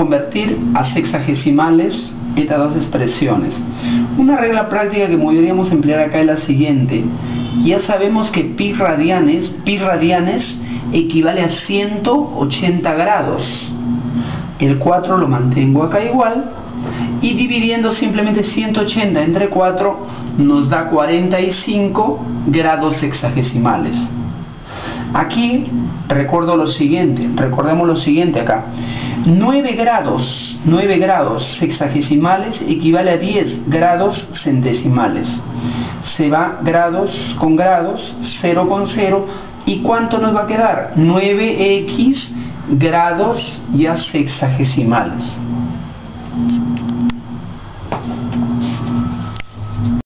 convertir a sexagesimales estas dos expresiones. Una regla práctica que podríamos emplear acá es la siguiente. Ya sabemos que pi radianes, pi radianes equivale a 180 grados. El 4 lo mantengo acá igual y dividiendo simplemente 180 entre 4 nos da 45 grados sexagesimales. Aquí recuerdo lo siguiente, recordemos lo siguiente acá. 9 grados, 9 grados sexagesimales equivale a 10 grados centesimales. Se va grados con grados, 0 con 0, ¿y cuánto nos va a quedar? 9x grados ya sexagesimales.